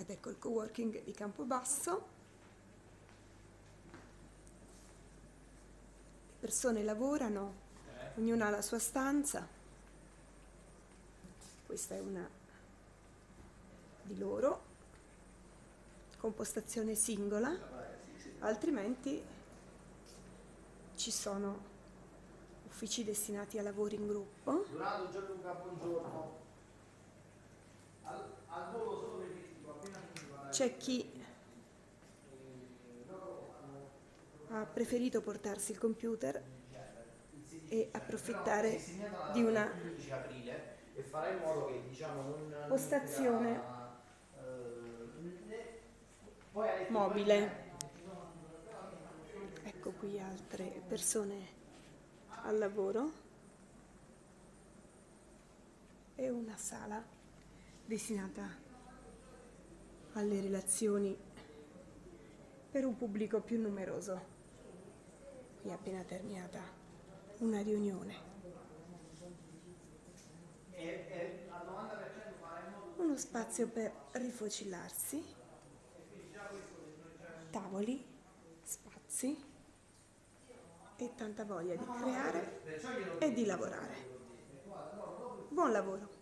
ed ecco il coworking di Campobasso. Le persone lavorano, ognuna ha la sua stanza. Questa è una di loro, con postazione singola, altrimenti ci sono uffici destinati a lavori in gruppo. Gianluca, buongiorno. Al, al volo solo per critico, appena finito. C'è chi ha preferito portarsi il computer e approfittare di una 15 aprile farà in modo che non Postazione. mobile. Ecco qui altre persone al lavoro e una sala destinata alle relazioni per un pubblico più numeroso. Qui è appena terminata una riunione. al 90% farà in modo Uno spazio per rifocillarsi, tavoli, spazi e tanta voglia di creare e di lavorare. Buon lavoro!